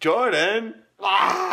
Jordan. Ah!